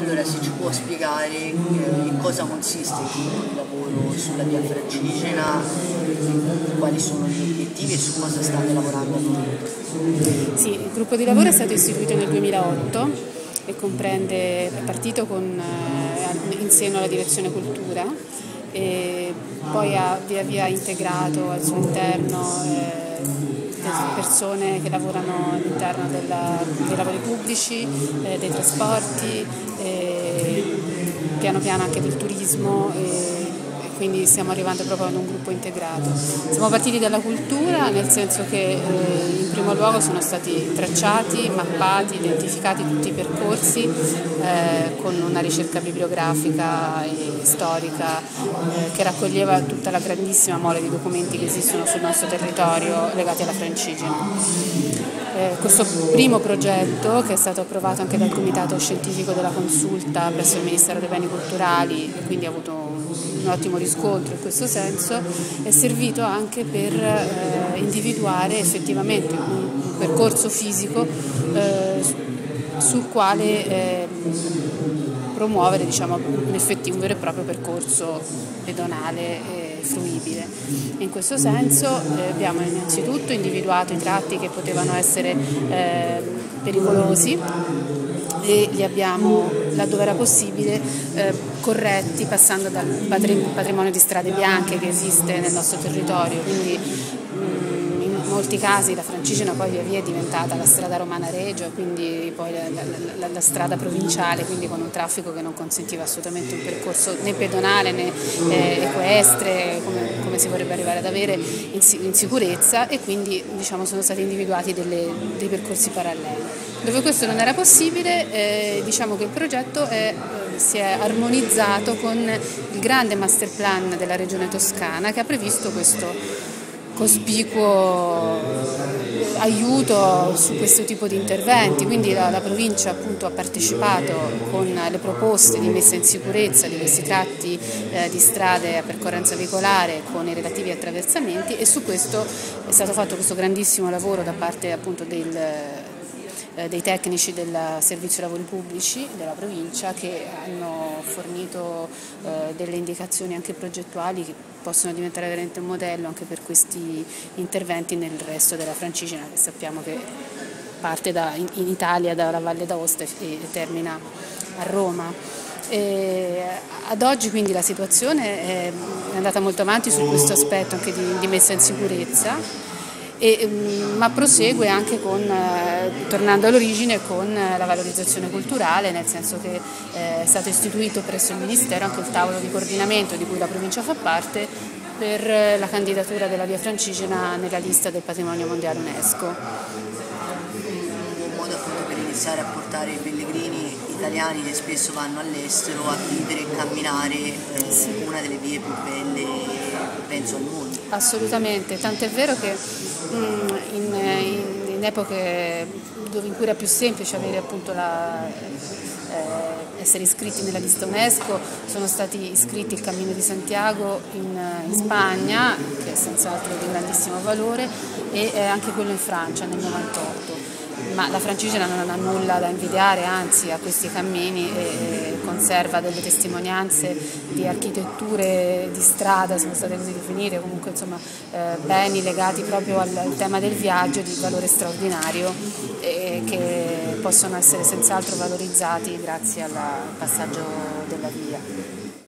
Allora, se ci può spiegare eh, in cosa consiste il gruppo di lavoro sulla via francigena, quali sono gli obiettivi e su cosa state lavorando? Sì, il gruppo di lavoro è stato istituito nel 2008 e comprende, è partito con, eh, in seno alla direzione cultura e poi ha via via integrato al suo interno eh, persone che lavorano all'interno dei lavori pubblici, eh, dei trasporti, eh, piano piano anche del turismo. Eh, quindi stiamo arrivando proprio ad un gruppo integrato. Siamo partiti dalla cultura nel senso che eh, in primo luogo sono stati tracciati, mappati, identificati tutti i percorsi eh, con una ricerca bibliografica e storica eh, che raccoglieva tutta la grandissima mole di documenti che esistono sul nostro territorio legati alla francigena. Eh, questo primo progetto, che è stato approvato anche dal Comitato Scientifico della Consulta presso il Ministero dei Beni Culturali e quindi ha avuto un ottimo riscontro in questo senso, è servito anche per eh, individuare effettivamente un, un percorso fisico eh, sul quale eh, promuovere diciamo, un, effettivo, un vero e proprio percorso pedonale fruibile. In questo senso eh, abbiamo innanzitutto individuato i tratti che potevano essere eh, pericolosi e li abbiamo, laddove era possibile, eh, corretti passando dal patrimonio di strade bianche che esiste nel nostro territorio. Quindi, molti casi la Francigena poi via via è diventata la strada romana Reggio, quindi poi la, la, la, strada provinciale, quindi con un traffico che non consentiva assolutamente un percorso né pedonale né eh, equestre, come, come, si vorrebbe arrivare ad avere in, in sicurezza e quindi diciamo, sono stati individuati delle, dei percorsi paralleli. Dove questo non era possibile, eh, diciamo che il progetto è, eh, si è armonizzato con il grande master plan della regione toscana che ha previsto questo cospicuo aiuto su questo tipo di interventi, quindi la, la provincia ha partecipato con le proposte di messa in sicurezza di questi tratti eh, di strade a percorrenza veicolare con i relativi attraversamenti e su questo è stato fatto questo grandissimo lavoro da parte appunto del dei tecnici del Servizio Lavori Pubblici della provincia che hanno fornito eh, delle indicazioni anche progettuali che possono diventare veramente un modello anche per questi interventi nel resto della Francigena che sappiamo che parte da, in, Italia dalla Valle d'Aosta e termina a Roma. E ad oggi quindi la situazione è andata molto avanti su questo aspetto anche di, di messa in sicurezza e, mm, ma prosegue anche con, eh, tornando all'origine con eh, la valorizzazione culturale, nel senso che eh, è stato istituito presso il Ministero anche il tavolo di coordinamento di cui la provincia fa parte per la candidatura della via francigena nella lista del patrimonio mondiale UNESCO. Un buon modo appunto per iniziare a portare i pellegrini italiani che spesso vanno all'estero a vivere e camminare eh, sì. una delle vie più belle penso al mondo. Assolutamente, tanto è vero che mm, in, in, in, epoche dove in cui era più semplice avere appunto la, eh, essere iscritti nella lista UNESCO, sono stati iscritti il Cammino di Santiago in, in Spagna, che è senz'altro di grandissimo valore, e eh, anche quello in Francia nel 98 ma la francigena non ha nulla da invidiare, anzi a questi cammini e conserva delle testimonianze di architetture di strada, sono state così definite, comunque insomma eh, beni legati proprio al, tema del viaggio di valore straordinario e che possono essere senz'altro valorizzati grazie al passaggio della via.